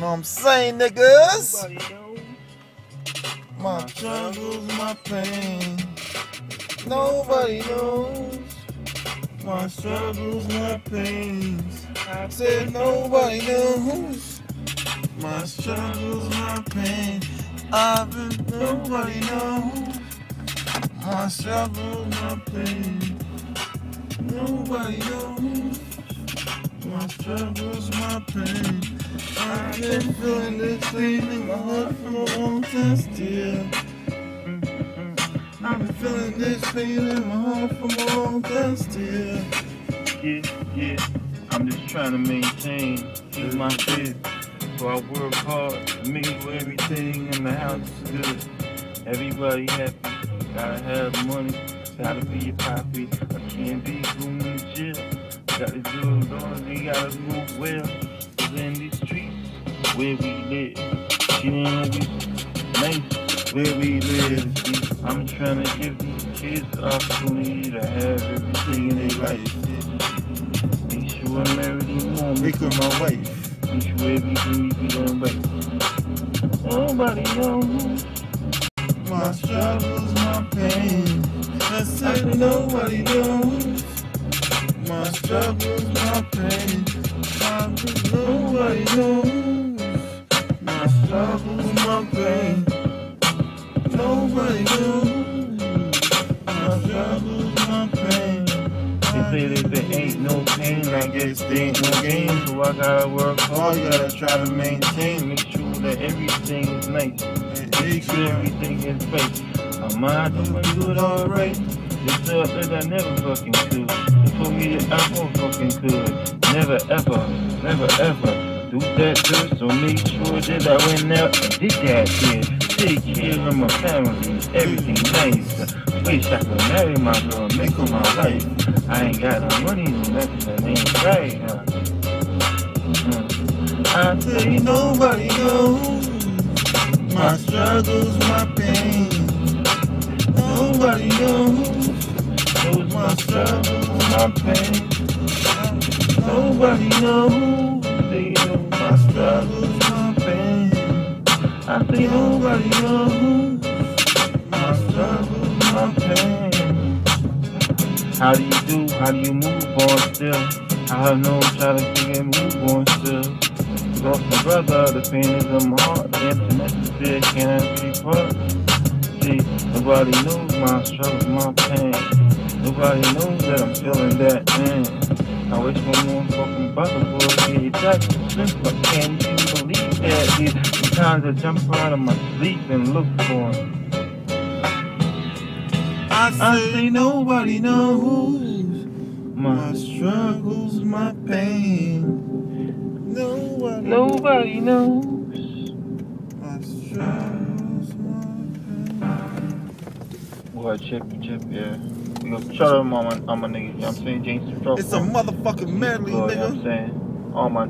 know what I'm saying, niggas? Nobody knows. My struggles, my pain. Nobody knows. My struggles, my pains. I said nobody knows. My struggles, my pain. I've been nobody knows. My struggles, my pain. Nobody knows. My struggles, my pain. I've been feeling this thing in my heart for a long time still. I've been feeling this pain in my heart for a long time still. Yeah, yeah. I'm just trying to maintain, keep my faith. So I work hard to make sure everything in the house is good. Everybody happy. Gotta have money. Gotta be a poppy. I can't be going to jail. Gotta do it all. They gotta move well. in these streets where we live, know we nice where we live. See, I'm trying to give these kids the opportunity to have everything in their life. Make sure I marry them woman. Make her my wife. Make sure everything we done right. Nobody knows. My struggles, my pain. I said nobody knows. Struggles, my pain. I nobody knows. My struggles, my pain. Nobody knows. My struggles, my pain. They say that there ain't no pain, I guess there ain't no gain. So I gotta work hard, gotta try to maintain, make sure that everything is nice. Make sure everything is right. I might do it alright. They thought that I never fucking could. They told me that I won't fucking could. Never ever, never ever do that good. So make sure that I went out and did that shit. Take care of my family, everything nice. Wish I could marry my girl, make her my wife. I ain't got no money, no nothing that ain't right. Uh, uh, I tell you, nobody knows my struggles, my pain. Nobody knows knows my struggles, my pain. Nobody knows they know my struggles, my pain. I say Nobody knows my struggles, my pain. How do you do? How do you move on still? I have no try to and move on still. Lost my brother, the pain is in my heart. The emptiness is there, can't be part. Nobody knows my struggles, my pain. Nobody knows that I'm feeling that pain. I wish my motherfucking brother would get back to sleep, but can't you believe that? Yeah, sometimes I jump out of my sleep and look for him. I say nobody knows my My struggles, my pain. Nobody, Nobody knows. my struggles, What chip, chip, yeah. We gonna shut up on my, on my niggas, you know what I'm saying? James. It's a motherfucking medley, You know what I'm saying? All my